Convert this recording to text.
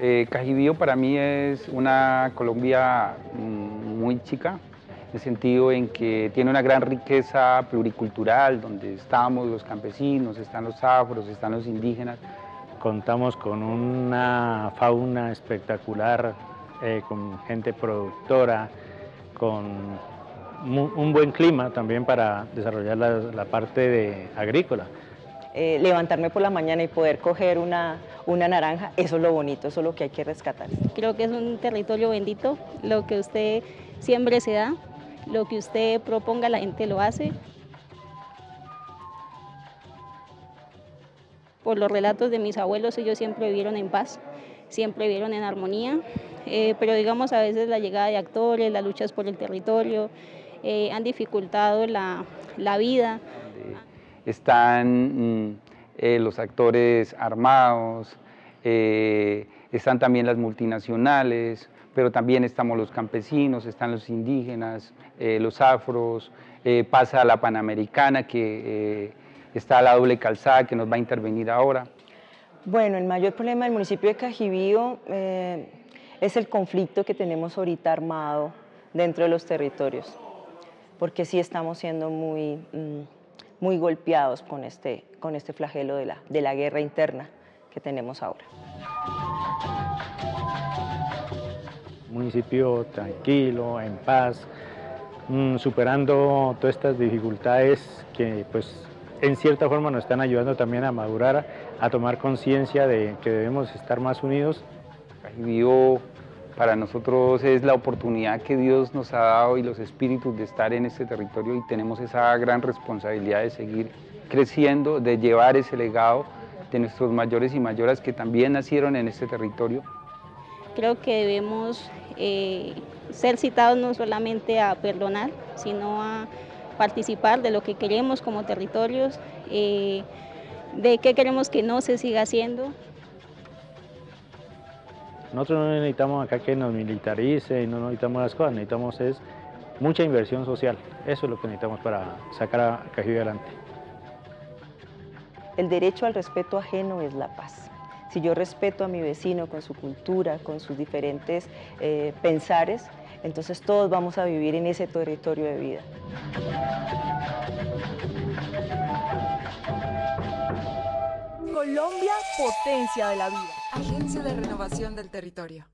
Eh, Cajibío para mí es una Colombia mm, muy chica, en el sentido en que tiene una gran riqueza pluricultural, donde estamos los campesinos, están los afros, están los indígenas. Contamos con una fauna espectacular, eh, con gente productora, con un buen clima también para desarrollar la, parte de agrícola. Eh, levantarme por la mañana y poder coger una, una naranja, eso es lo bonito, eso es lo que hay que rescatar. Creo que es un territorio bendito, lo que usted siempre se da, lo que usted proponga la gente lo hace. Por los relatos de mis abuelos, ellos siempre vivieron en paz, siempre vivieron en armonía, eh, pero digamos a veces la llegada de actores, las luchas por el territorio, eh, han dificultado la, la vida. Están mm, eh, los actores armados, están también las multinacionales, pero también estamos los campesinos, están los indígenas, los afros, pasa la Panamericana que está la doble calzada que nos va a intervenir ahora. Bueno, el mayor problema del municipio de Cajibío es el conflicto que tenemos ahorita armado dentro de los territorios, porque sí estamos siendo muy, mm, muy golpeados con este, con este flagelo de la, de la guerra interna que tenemos ahora. Municipio tranquilo, en paz, mm, superando todas estas dificultades que pues en cierta forma nos están ayudando también a madurar, a tomar conciencia de que debemos estar más unidos Vivo para nosotros es la oportunidad que Dios nos ha dado y los espíritus de estar en este territorio y tenemos esa gran responsabilidad de seguir creciendo, de llevar ese legado de nuestros mayores y mayoras que también nacieron en este territorio. Creo que debemos eh, ser citados no solamente a perdonar, sino a participar de lo que queremos como territorios, eh, de qué queremos que no se siga haciendo, nosotros no necesitamos acá que nos militarice, no necesitamos las cosas, necesitamos es mucha inversión social. Eso es lo que necesitamos para sacar a Cajibe adelante. El derecho al respeto ajeno es la paz. Si yo respeto a mi vecino con su cultura, con sus diferentes eh, pensares, entonces todos vamos a vivir en ese territorio de vida. Potencia de la vida. Agencia de Renovación del Territorio.